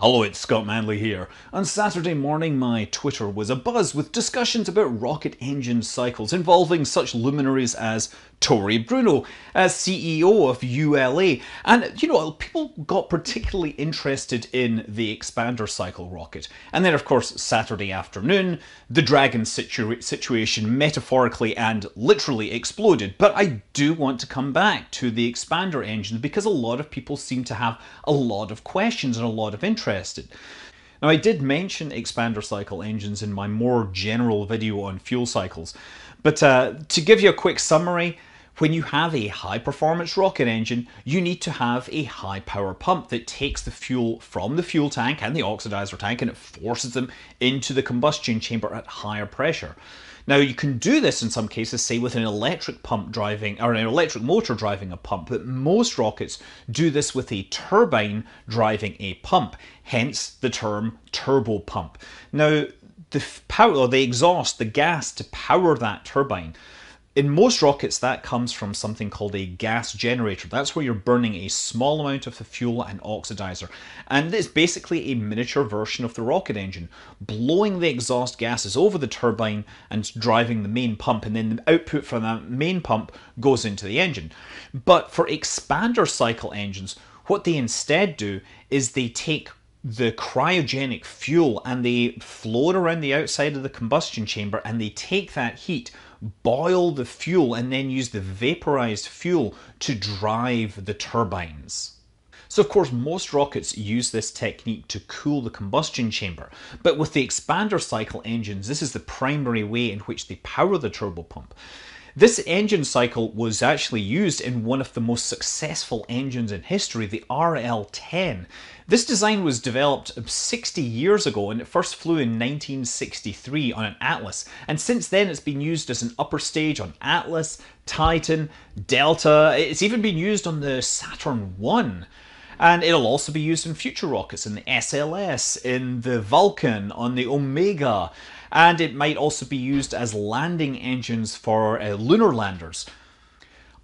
Hello, it's Scott Manley here. On Saturday morning, my Twitter was abuzz with discussions about rocket engine cycles involving such luminaries as Tory Bruno, as CEO of ULA. And, you know, people got particularly interested in the expander cycle rocket. And then, of course, Saturday afternoon, the Dragon situ situation metaphorically and literally exploded. But I do want to come back to the expander engine because a lot of people seem to have a lot of questions and a lot of interest interested. Now I did mention expander cycle engines in my more general video on fuel cycles, but uh, to give you a quick summary, when you have a high performance rocket engine, you need to have a high power pump that takes the fuel from the fuel tank and the oxidizer tank and it forces them into the combustion chamber at higher pressure. Now you can do this in some cases, say with an electric pump driving or an electric motor driving a pump, but most rockets do this with a turbine driving a pump, hence the term turbo pump. Now the power or the exhaust, the gas to power that turbine in most rockets, that comes from something called a gas generator. That's where you're burning a small amount of the fuel and oxidizer. And it's basically a miniature version of the rocket engine, blowing the exhaust gases over the turbine and driving the main pump. And then the output from that main pump goes into the engine. But for expander cycle engines, what they instead do is they take the cryogenic fuel and they float around the outside of the combustion chamber and they take that heat boil the fuel and then use the vaporized fuel to drive the turbines. So of course most rockets use this technique to cool the combustion chamber, but with the expander cycle engines this is the primary way in which they power the turbopump. This engine cycle was actually used in one of the most successful engines in history, the RL-10. This design was developed 60 years ago and it first flew in 1963 on an Atlas and since then it's been used as an upper stage on Atlas, Titan, Delta, it's even been used on the Saturn 1. And it'll also be used in future rockets, in the SLS, in the Vulcan, on the Omega, and it might also be used as landing engines for uh, lunar landers.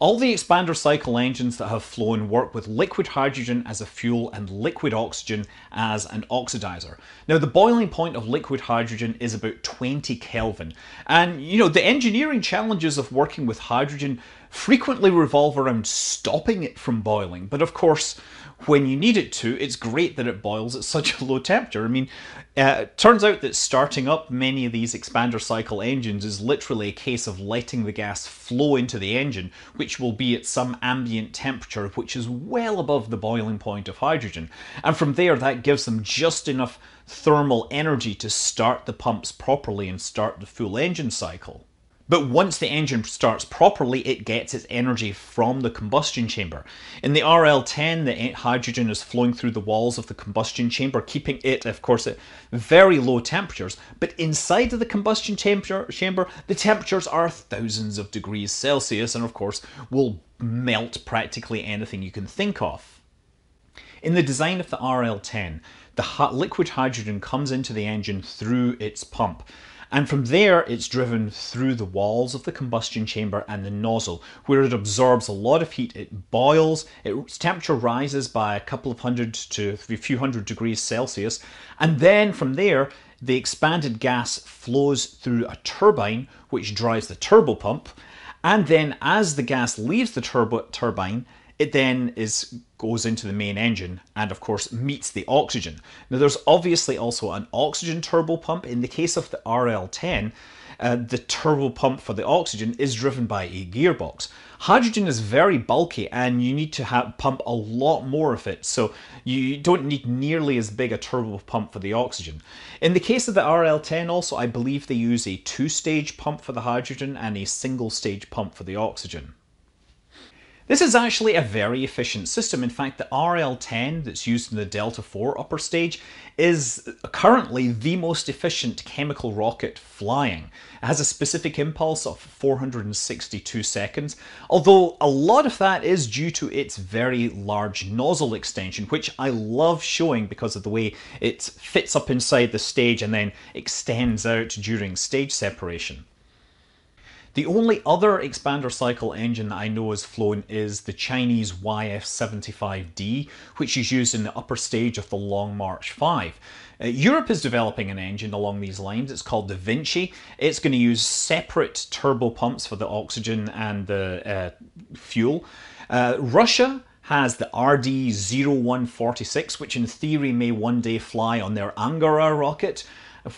All the expander cycle engines that have flown work with liquid hydrogen as a fuel and liquid oxygen as an oxidizer. Now the boiling point of liquid hydrogen is about 20 Kelvin and you know the engineering challenges of working with hydrogen frequently revolve around stopping it from boiling but of course when you need it to, it's great that it boils at such a low temperature. I mean, uh, it turns out that starting up many of these expander cycle engines is literally a case of letting the gas flow into the engine, which will be at some ambient temperature, which is well above the boiling point of hydrogen. And from there, that gives them just enough thermal energy to start the pumps properly and start the full engine cycle. But once the engine starts properly, it gets its energy from the combustion chamber. In the RL-10, the hydrogen is flowing through the walls of the combustion chamber, keeping it, of course, at very low temperatures. But inside of the combustion chamber, the temperatures are thousands of degrees Celsius and, of course, will melt practically anything you can think of. In the design of the RL-10, the liquid hydrogen comes into the engine through its pump. And from there, it's driven through the walls of the combustion chamber and the nozzle, where it absorbs a lot of heat. It boils, its temperature rises by a couple of hundred to a few hundred degrees Celsius. And then from there, the expanded gas flows through a turbine, which drives the turbo pump. And then as the gas leaves the turbo turbine, it then is goes into the main engine and of course meets the oxygen. Now there's obviously also an oxygen turbo pump. In the case of the RL10, uh, the turbo pump for the oxygen is driven by a gearbox. Hydrogen is very bulky and you need to have, pump a lot more of it, so you don't need nearly as big a turbo pump for the oxygen. In the case of the RL10 also, I believe they use a two-stage pump for the hydrogen and a single-stage pump for the oxygen. This is actually a very efficient system. In fact, the RL10 that's used in the Delta IV upper stage is currently the most efficient chemical rocket flying. It has a specific impulse of 462 seconds, although a lot of that is due to its very large nozzle extension, which I love showing because of the way it fits up inside the stage and then extends out during stage separation. The only other expander cycle engine that I know is flown is the Chinese YF75D, which is used in the upper stage of the Long March 5. Uh, Europe is developing an engine along these lines. It's called Da Vinci. It's going to use separate turbo pumps for the oxygen and the uh, fuel. Uh, Russia has the RD-0146, which in theory may one day fly on their Angara rocket,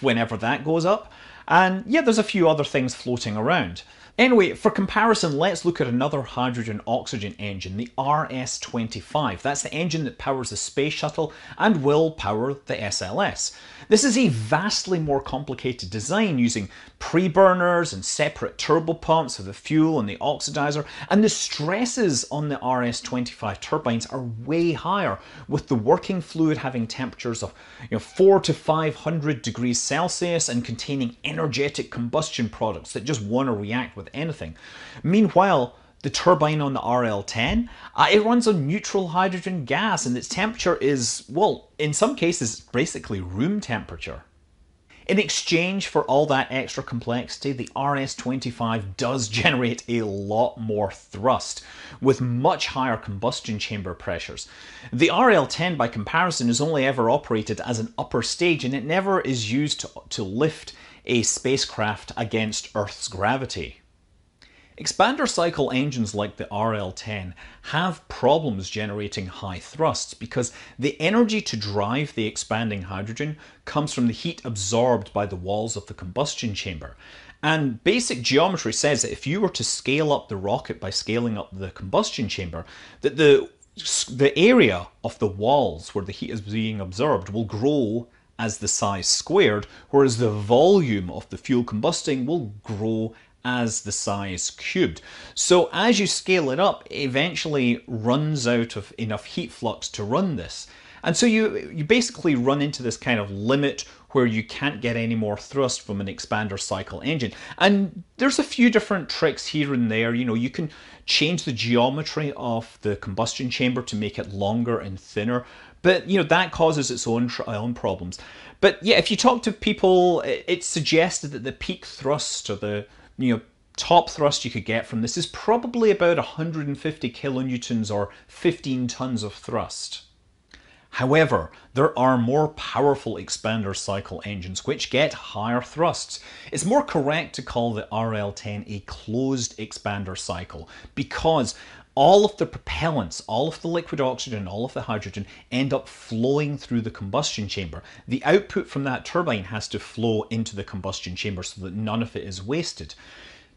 whenever that goes up. And yeah, there's a few other things floating around. Anyway, for comparison, let's look at another hydrogen oxygen engine, the RS-25. That's the engine that powers the space shuttle and will power the SLS. This is a vastly more complicated design using pre-burners and separate turbopumps for the fuel and the oxidizer, and the stresses on the RS-25 turbines are way higher, with the working fluid having temperatures of you know, 4 to 500 degrees Celsius and containing energetic combustion products that just want to react with anything. Meanwhile, the turbine on the RL10, uh, it runs on neutral hydrogen gas and its temperature is, well, in some cases, basically room temperature. In exchange for all that extra complexity, the RS-25 does generate a lot more thrust, with much higher combustion chamber pressures. The RL-10, by comparison, is only ever operated as an upper stage, and it never is used to, to lift a spacecraft against Earth's gravity. Expander cycle engines like the RL10 have problems generating high thrusts because the energy to drive the expanding hydrogen comes from the heat absorbed by the walls of the combustion chamber. And basic geometry says that if you were to scale up the rocket by scaling up the combustion chamber, that the, the area of the walls where the heat is being absorbed will grow as the size squared, whereas the volume of the fuel combusting will grow as the size cubed. So as you scale it up, it eventually runs out of enough heat flux to run this. And so you, you basically run into this kind of limit where you can't get any more thrust from an expander cycle engine. And there's a few different tricks here and there. You know, you can change the geometry of the combustion chamber to make it longer and thinner. But, you know, that causes its own, own problems. But yeah, if you talk to people, it's suggested that the peak thrust or the you know, top thrust you could get from this is probably about 150 kilonewtons or 15 tons of thrust. However, there are more powerful expander cycle engines which get higher thrusts. It's more correct to call the RL10 a closed expander cycle because all of the propellants, all of the liquid oxygen, all of the hydrogen end up flowing through the combustion chamber. The output from that turbine has to flow into the combustion chamber so that none of it is wasted.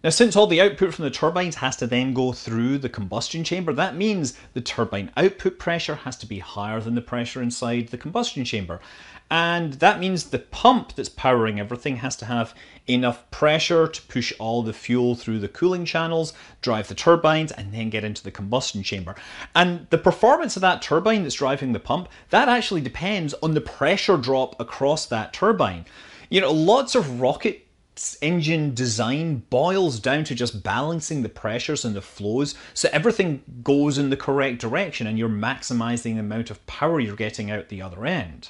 Now, since all the output from the turbines has to then go through the combustion chamber, that means the turbine output pressure has to be higher than the pressure inside the combustion chamber. And that means the pump that's powering everything has to have enough pressure to push all the fuel through the cooling channels, drive the turbines, and then get into the combustion chamber. And the performance of that turbine that's driving the pump, that actually depends on the pressure drop across that turbine. You know, lots of rocket engine design boils down to just balancing the pressures and the flows so everything goes in the correct direction and you're maximizing the amount of power you're getting out the other end.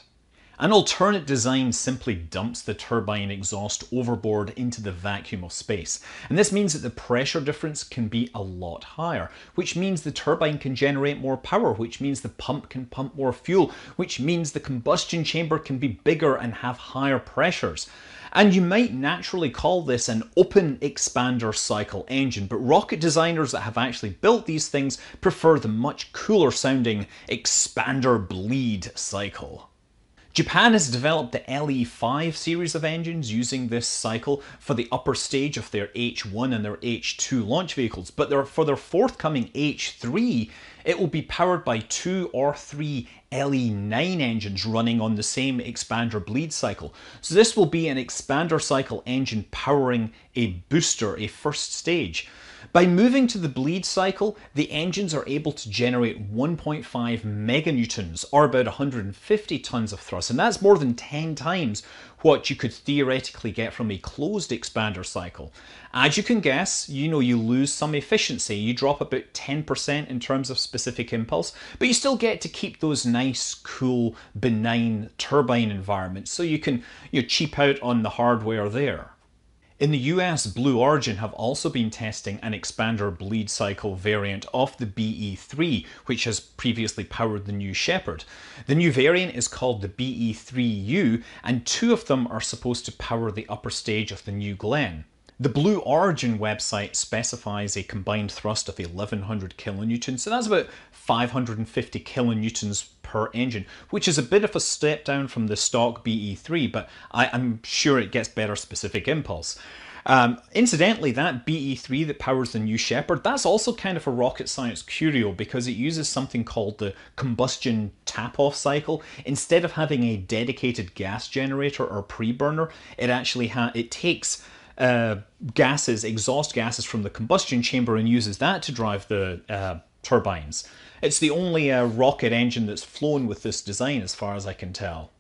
An alternate design simply dumps the turbine exhaust overboard into the vacuum of space. And this means that the pressure difference can be a lot higher, which means the turbine can generate more power, which means the pump can pump more fuel, which means the combustion chamber can be bigger and have higher pressures. And you might naturally call this an open expander cycle engine, but rocket designers that have actually built these things prefer the much cooler sounding expander bleed cycle. Japan has developed the LE5 series of engines using this cycle for the upper stage of their H1 and their H2 launch vehicles, but for their forthcoming H3, it will be powered by two or three LE9 engines running on the same expander bleed cycle. So this will be an expander cycle engine powering a booster, a first stage. By moving to the bleed cycle, the engines are able to generate 1.5 meganewtons, or about 150 tons of thrust, and that's more than 10 times what you could theoretically get from a closed expander cycle. As you can guess, you know you lose some efficiency. You drop about 10% in terms of specific impulse, but you still get to keep those nice, cool, benign turbine environments, so you can you know, cheap out on the hardware there. In the US, Blue Origin have also been testing an expander bleed cycle variant of the BE3, which has previously powered the New Shepard. The new variant is called the BE3U, and two of them are supposed to power the upper stage of the New Glenn. The Blue Origin website specifies a combined thrust of 1100 kilonewtons, so that's about 550 kilonewtons per engine, which is a bit of a step down from the stock BE3, but I, am sure it gets better specific impulse. Um, incidentally, that BE3 that powers the New Shepard, that's also kind of a rocket science curio because it uses something called the combustion tap-off cycle. Instead of having a dedicated gas generator or pre-burner, it actually ha it takes uh, gases, exhaust gases from the combustion chamber and uses that to drive the uh, turbines. It's the only uh, rocket engine that's flown with this design as far as I can tell.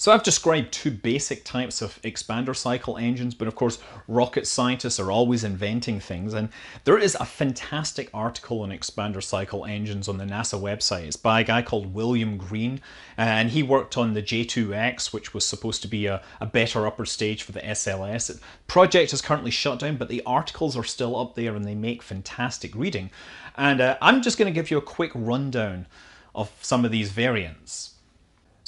So I've described two basic types of expander cycle engines, but of course rocket scientists are always inventing things and there is a fantastic article on expander cycle engines on the NASA website. It's by a guy called William Green and he worked on the J2X which was supposed to be a, a better upper stage for the SLS. The project is currently shut down but the articles are still up there and they make fantastic reading. And uh, I'm just going to give you a quick rundown of some of these variants.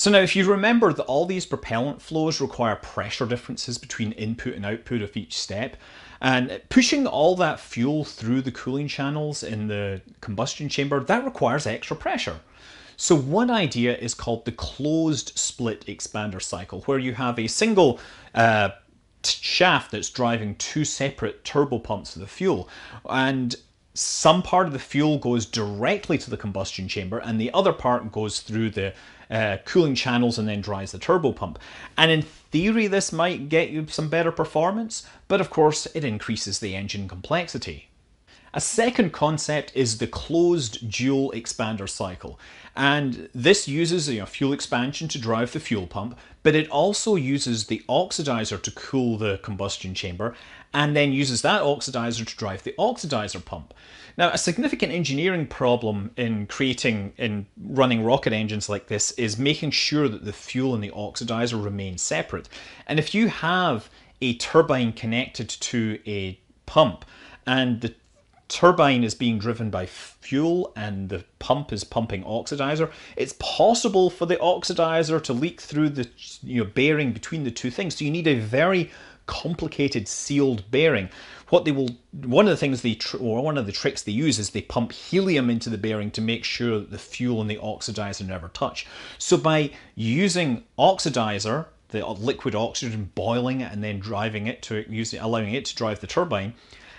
So now if you remember that all these propellant flows require pressure differences between input and output of each step, and pushing all that fuel through the cooling channels in the combustion chamber, that requires extra pressure. So one idea is called the closed split expander cycle, where you have a single uh, shaft that's driving two separate turbopumps of the fuel. And some part of the fuel goes directly to the combustion chamber and the other part goes through the uh, cooling channels and then dries the turbopump. And in theory, this might get you some better performance, but of course, it increases the engine complexity. A second concept is the closed dual expander cycle. And this uses you know, fuel expansion to drive the fuel pump, but it also uses the oxidizer to cool the combustion chamber and then uses that oxidizer to drive the oxidizer pump. Now, a significant engineering problem in creating, in running rocket engines like this is making sure that the fuel and the oxidizer remain separate. And if you have a turbine connected to a pump and the turbine is being driven by fuel and the pump is pumping oxidizer, it's possible for the oxidizer to leak through the you know, bearing between the two things. So you need a very complicated sealed bearing. What they will, one of the things they, or one of the tricks they use is they pump helium into the bearing to make sure that the fuel and the oxidizer never touch. So by using oxidizer, the liquid oxygen, boiling it and then driving it to using, allowing it to drive the turbine,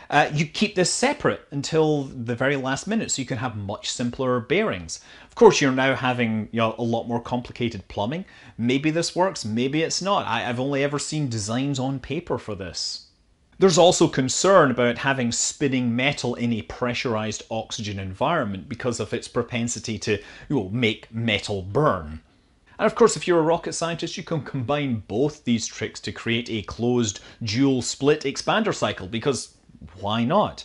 uh, you keep this separate until the very last minute so you can have much simpler bearings. Of course, you're now having you know, a lot more complicated plumbing. Maybe this works, maybe it's not. I, I've only ever seen designs on paper for this. There's also concern about having spinning metal in a pressurized oxygen environment because of its propensity to you know, make metal burn. And of course, if you're a rocket scientist, you can combine both these tricks to create a closed dual split expander cycle because why not?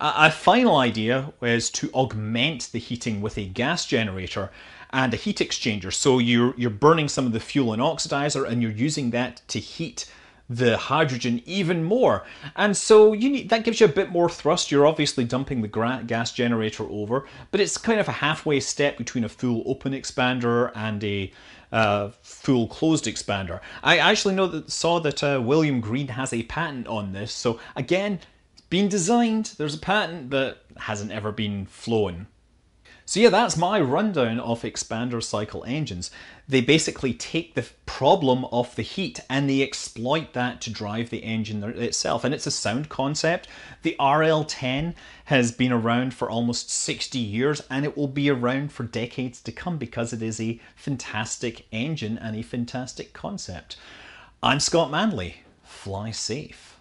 A final idea is to augment the heating with a gas generator and a heat exchanger. So you're, you're burning some of the fuel and oxidizer and you're using that to heat the hydrogen even more. And so you need, that gives you a bit more thrust. You're obviously dumping the gas generator over, but it's kind of a halfway step between a full open expander and a uh, full closed expander. I actually know that saw that uh, William Green has a patent on this. So again, been designed, there's a patent, but hasn't ever been flown. So yeah, that's my rundown of expander cycle engines. They basically take the problem of the heat and they exploit that to drive the engine itself. And it's a sound concept. The RL10 has been around for almost 60 years and it will be around for decades to come because it is a fantastic engine and a fantastic concept. I'm Scott Manley. Fly safe.